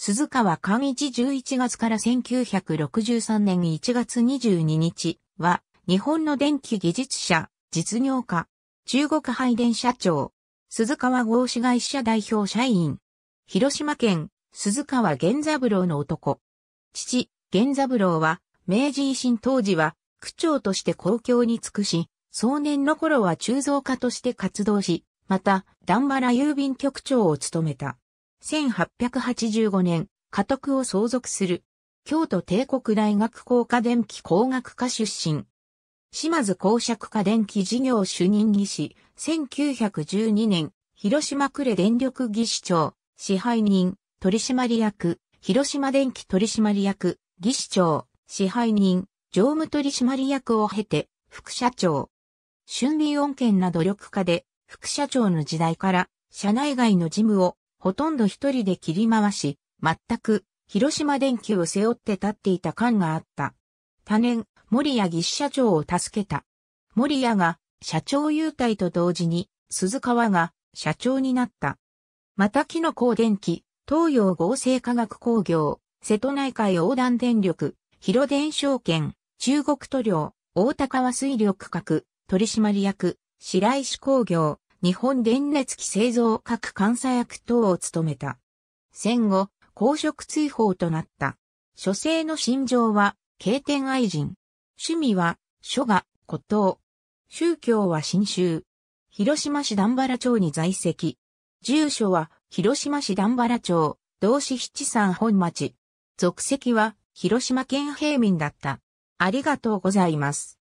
鈴川寛一11月から1963年1月22日は、日本の電気技術者、実業家、中国配電社長、鈴川合資会社代表社員、広島県、鈴川源三郎の男。父、源三郎は、明治維新当時は、区長として公共に尽くし、壮年の頃は鋳造家として活動し、また、段原郵便局長を務めた。1885年、家督を相続する。京都帝国大学工科電気工学科出身。島津公爵家電気事業主任技師、1912年、広島呉電力技師長、支配人、取締役、広島電気取締役、技師長、支配人、常務取締役を経て、副社長。春美音権な努力家で、副社長の時代から、社内外の事務を、ほとんど一人で切り回し、全く、広島電機を背負って立っていた感があった。多年、森谷技師社長を助けた。森谷が、社長優待と同時に、鈴川が、社長になった。また木の光電機、東洋合成化学工業、瀬戸内海横断電力、広電証券、中国塗料、大高川水力核、取締役、白石工業、日本電熱機製造各監査役等を務めた。戦後、公職追放となった。書生の心情は、経典愛人。趣味は、書画、骨董。宗教は新宗。広島市段原町に在籍。住所は、広島市段原町、同志七山本町。属籍は、広島県平民だった。ありがとうございます。